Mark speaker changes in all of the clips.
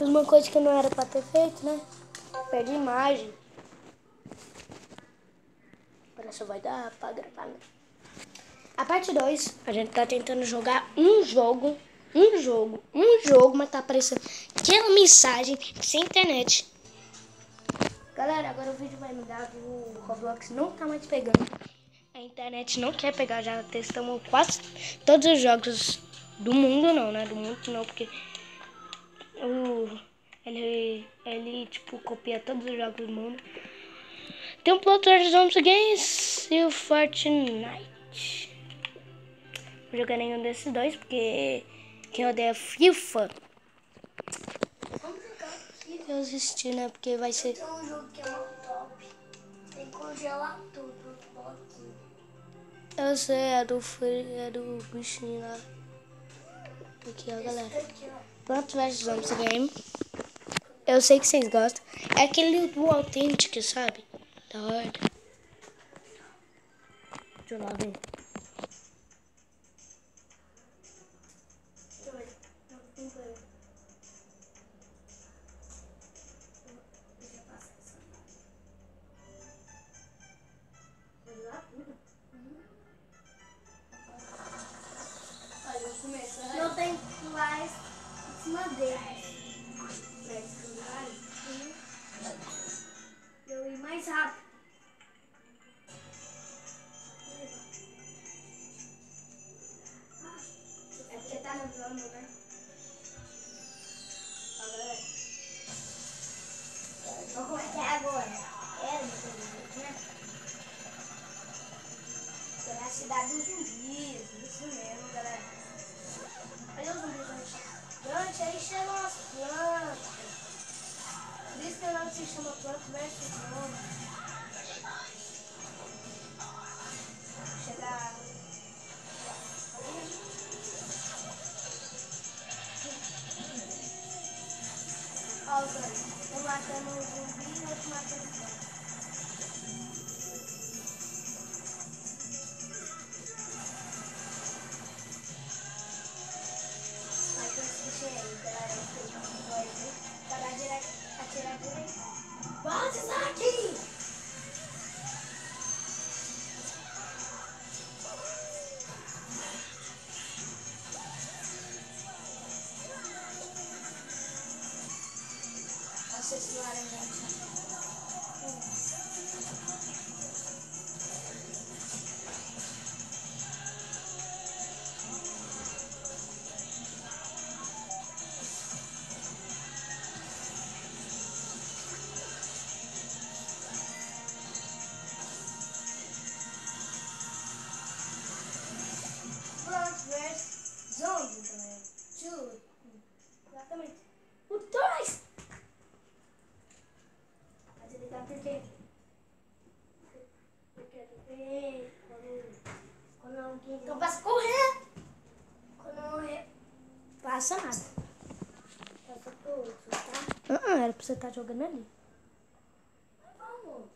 Speaker 1: Fiz uma coisa que não era pra ter feito, né? Perdi imagem. Agora só vai dar pra gravar, né? A parte 2, a gente tá tentando jogar um jogo, um jogo, um jogo, mas tá aparecendo aquela mensagem sem internet. Galera, agora o vídeo vai mudar, o Roblox não tá mais pegando. A internet não quer pegar, já testamos quase todos os jogos do mundo não, né? Do mundo não, porque o, ele, ele tipo copia todos os jogos do mundo. Tem o Plot Zombie Games e o Fortnite. Vou jogar nenhum desses dois, porque quem odeia FIFA. Eu assisti, né? Porque vai ser.
Speaker 2: Tem um jogo que é muito top. Tem que congelar tudo.
Speaker 1: Eu sei, é do, é do bichinho lá. Aqui, ó, galera. Pronto, vs Zombies Game. Eu sei que vocês gostam. É aquele do autêntico, sabe? Da hora. Deixa eu lá ver.
Speaker 2: Não tem mais em cima deles. Eu ir mais rápido. É porque tá nevando, né? Agora. Que é agora? É, né? A cidade dos zumbis. Isso mesmo, galera. Olha os zumbis. Gente, aí chegam as plantas. Por isso que o nome se chama Planta versus Zombie. Chegar. Olha os dois. Um matando o zumbi e outro matando o planta. Balthazar! Passa nada. Passa pro outro, tá?
Speaker 1: Ah, era pra você estar jogando ali.
Speaker 2: Vamos.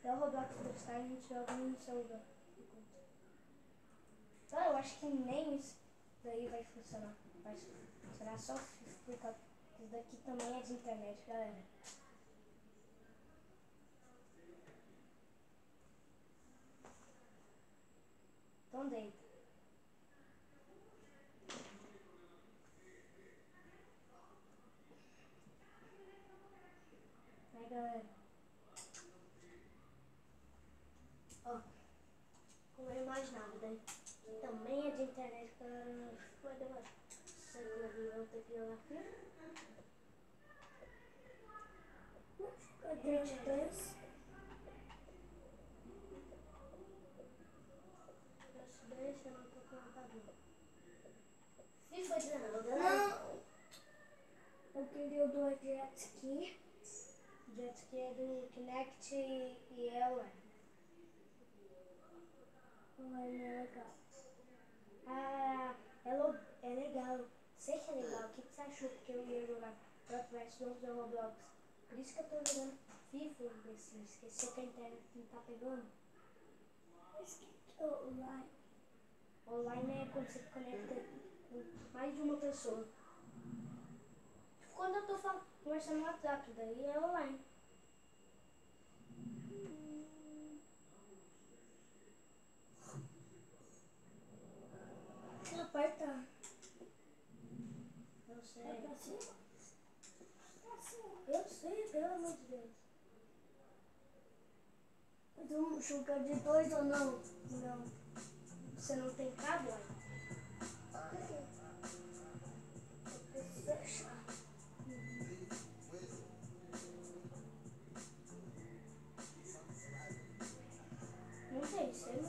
Speaker 1: Até o Roblox testar, a gente joga no celular. Ah, eu acho que nem isso daí vai funcionar. Vai funcionar só por causa isso daqui também é de internet, galera. estão dentro. Aí galera. Ó. Como é eu imaginava, né? Também é de internet, galera. Foi uma segunda vida. Vou
Speaker 2: ter de outra biografia. 42. Jet ski.
Speaker 1: Jet ski é do Kinect e ela.
Speaker 2: Não é legal.
Speaker 1: Ah, é, é legal. Sei que é legal. O que, você achou que eu ia jogar vs Zombies ou Roblox? Por isso que eu tô jogando FIFA, imbecil. Esqueceu que a internet não tá pegando?
Speaker 2: Mas que que é online?
Speaker 1: Online é quando você conecta com mais de uma pessoa. Quando eu tô conversando no WhatsApp, daí é online. Aperta. Eu sei. É pra cima? Eu sei, pelo amor de Deus. Um chuca de dois ou não? Não. Você não tem cabo? Fechar.